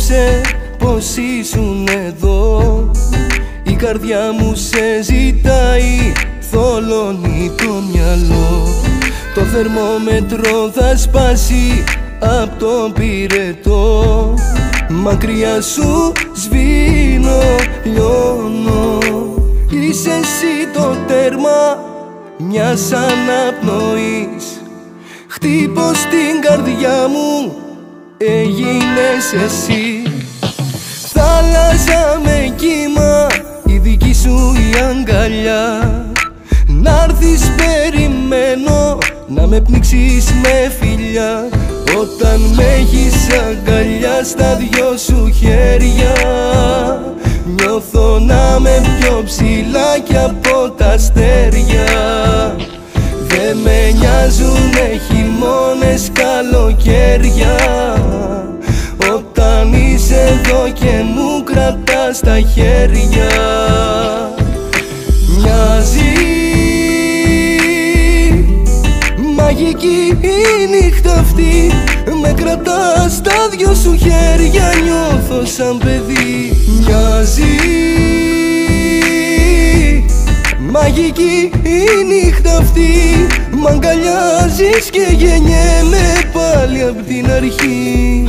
πίστεψε πως ήσουν εδώ. Η καρδιά μου σε ζητάει, θολώνει το μυαλό. Το θερμόμετρο θα σπάσει απ' το πυρετό. Μακριά σου σβήνω, λιώνω. Είσαι εσύ το τέρμα μιας αναπνοής. Χτύπω στην καρδιά μου έγινες εσύ. Θάλασσα με κύμα η δική σου η αγκαλιά. Να'ρθεις περιμένω να με πνίξεις με φιλιά. Όταν με έχεις αγκαλιά στα δυο σου χέρια Νιώθω να με πιο ψηλά κι από τα αστέρια. Δεν με νοιάζουνε χειμώνες καλοκαίρια και μου κρατάς τα χέρια. Μοιάζει. Μαγική η νύχτα αυτή Με κρατάς στα δυο σου χέρια Νιώθω σαν παιδί. Μοιάζει. Μαγική η νύχτα αυτή Μ' αγκαλιάζεις και γεννιέμαι πάλι απ' την αρχή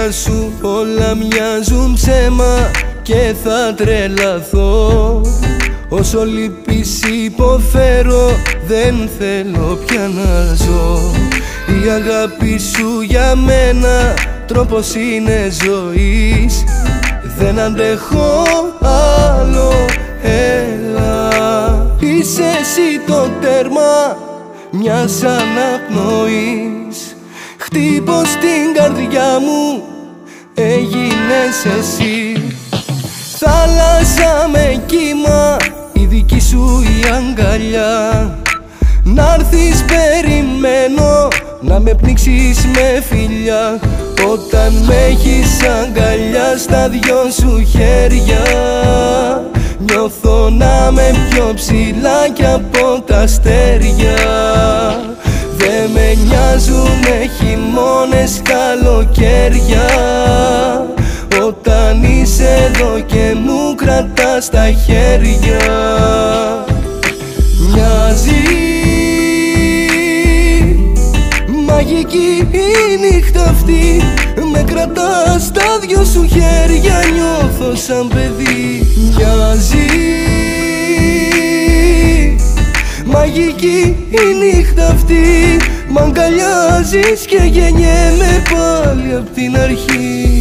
Μακριά σου όλα μοιάζουν ψέμα και θα τρελαθώ. Όσο λυπής υποφέρω δεν θέλω πια να ζω. Η αγάπη σου για μένα τρόπος είναι ζωής. Δεν αντέχω άλλο, έλα. Είσαι εσύ το τέρμα μιας αναπνοής Χτύπω στην καρδιά μου. Έγινες εσύ. Θάλασσα με κύμα η δική σου η αγκαλιά. Να'ρθεις περιμένω να με πνίξεις με φιλιά. Όταν με έχεις αγκαλιά στα δυο σου χέρια Νιώθω να με πιο ψηλά κι από τα αστέρια Δεν με νοιάζουνε χειμώνες καλοκαίρια. Όταν είσαι εδώ και μου κρατάς τα χέρια. Μοιάζει Μαγική η νύχτα αυτή. Με κρατάς στα δυο σου χέρια Νιώθω σαν παιδί. Μοιάζει Μαγική η νύχτα αυτή. Μ' αγκαλιάζεις και γεννιέμαι πάλι απ' την αρχή